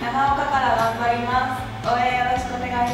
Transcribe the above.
長岡から頑張ります。応援よろしくお願いします。